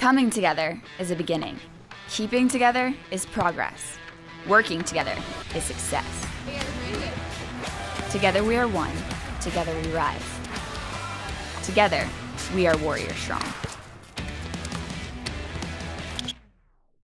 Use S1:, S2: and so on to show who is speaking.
S1: Coming together is a beginning. Keeping together is progress. Working together is success. Together we are one. Together we rise. Together we are warrior strong.